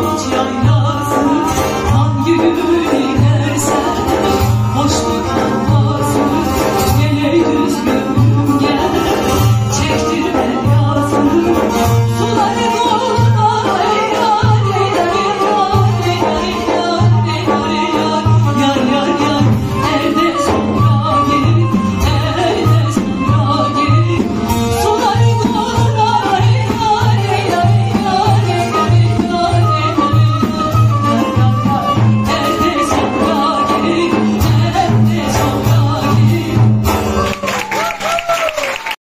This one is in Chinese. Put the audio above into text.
不强